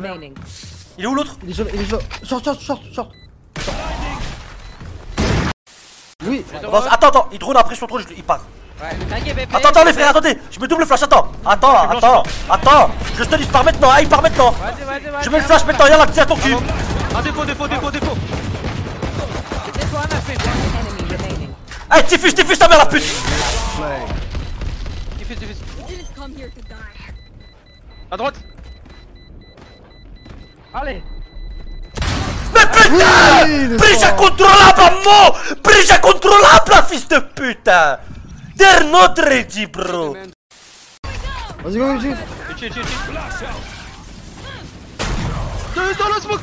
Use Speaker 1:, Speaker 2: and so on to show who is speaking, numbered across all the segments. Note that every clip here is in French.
Speaker 1: remaining.
Speaker 2: Il est où l'autre?
Speaker 3: Il est jaune, il est jaune. Short, short, short, short. Oui.
Speaker 2: Attends, attends, il drone après son drone, je- il part.
Speaker 4: Ouais.
Speaker 2: Attends, attends les frères, attendez, je me double flash, attends. Attends, attends, attends. Je te dis, je pars maintenant, ah, il part maintenant. Je mets le flash maintenant, y'a là, tiens ton cul.
Speaker 5: Un défaut, défaut, défaut, défaut.
Speaker 2: Hey, Tifus, Tifus, ta mère la pute.
Speaker 4: Diffuse, diffuse.
Speaker 5: À droite.
Speaker 4: Allez.
Speaker 2: Mais putain Brisha controlable à mort Brisha controlable, la fils de putain They're not ready, bro
Speaker 3: Vas-y, go.
Speaker 5: Deux dans le smoke.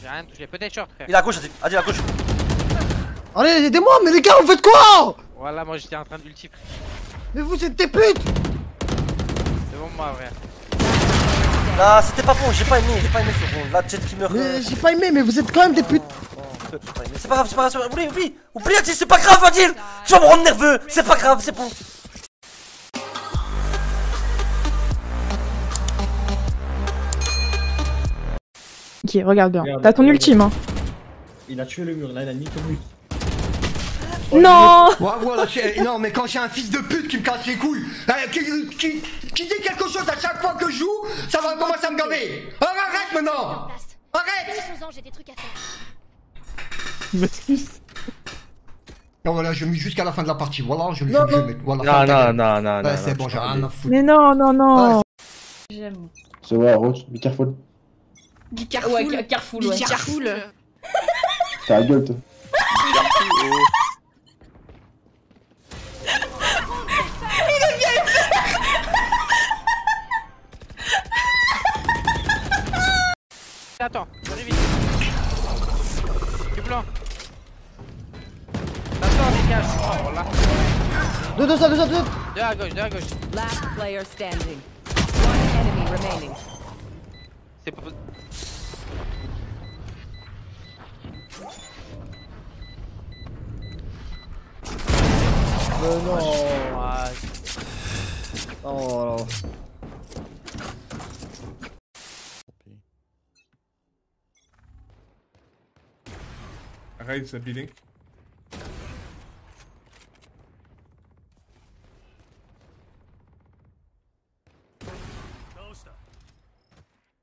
Speaker 4: J'ai rien touché. Peut-être short, frère.
Speaker 2: Il est à gauche, Adi, à gauche.
Speaker 3: Allez, aidez-moi, mais les gars, vous faites quoi
Speaker 4: Voilà, moi j'étais en train d'ulti.
Speaker 3: Mais vous êtes des putes
Speaker 4: C'est bon, moi, frère.
Speaker 2: Là, c'était pas bon, j'ai pas aimé, j'ai pas aimé ce round. Là, Jet qui meurt.
Speaker 3: Mais
Speaker 2: euh,
Speaker 3: j'ai pas aimé, mais vous êtes quand même des putes.
Speaker 2: C'est pas grave, c'est pas grave, oublie, oublie Oublie, c'est pas grave, Adil Tu vas me rendre nerveux, c'est pas grave, c'est bon
Speaker 6: Ok, regarde bien. T'as ton ultime, hein.
Speaker 7: Il a tué le mur, là il a mis ton mur.
Speaker 6: Non
Speaker 8: Ouais, voilà, c'est- non, mais quand j'ai un fils de pute qui me casse les couilles, euh, qui, qui, qui dit quelque chose à chaque fois que je joue, ça va commencer à me gaver. Alors arrête maintenant Arrête
Speaker 9: Finissons-en, j'ai des trucs à faire.
Speaker 3: M'excuse.
Speaker 8: Non, voilà, je mets jusqu'à la fin de la partie, voilà, je, je,
Speaker 3: Non,
Speaker 8: je
Speaker 3: non.
Speaker 8: mets, voilà.
Speaker 7: Non, non, non, non,
Speaker 8: Ouais,
Speaker 7: non.
Speaker 8: c'est bon, j'ai rien à foutre.
Speaker 6: Mais non, non, non
Speaker 7: C'est ouais, Roach, be careful.
Speaker 9: Ouais, carrefour, ouais. Carrefour.
Speaker 7: T'as la gueule, toi.
Speaker 4: Attends, j'arrive vite. Du blanc. Attends, suis mort, là.
Speaker 3: Deux, deux, ça, deux, ça, deux.
Speaker 4: Deux à gauche, deux à gauche.
Speaker 1: Last player standing. One enemy remaining.
Speaker 4: C'est pas possible.
Speaker 3: Mais non.
Speaker 4: Ouais.
Speaker 3: Oh là.
Speaker 10: Raise the building.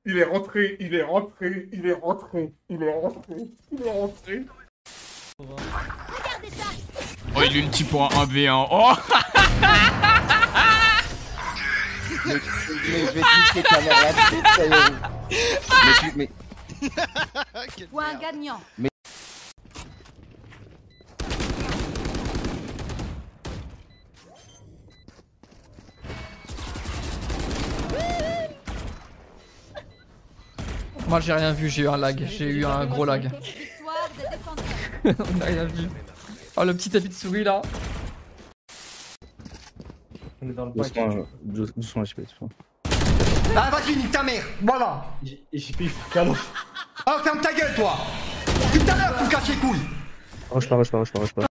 Speaker 10: Il est rentré, il est rentré, il est rentré, il est rentré, il est rentré.
Speaker 11: Oh, il ulti pour un 1v1. Oh
Speaker 3: Mais je vais te niquer ta mère la tête, ça y est. Mais, mais,
Speaker 9: Point gagnant.
Speaker 12: Moi j'ai rien vu, j'ai eu un lag, j'ai eu un gros lag. On a rien vu. Oh le petit tapis de souris là.
Speaker 7: On est dans le Doucement, doucement.
Speaker 8: Ah, vas-y, nique ta mère, voilà.
Speaker 7: J'ai pif, calme.
Speaker 8: Ah, ferme ta gueule, toi Tout à l'heure, tu me casses les couilles
Speaker 7: Roche pas, roche pas, roche pas, roche pas.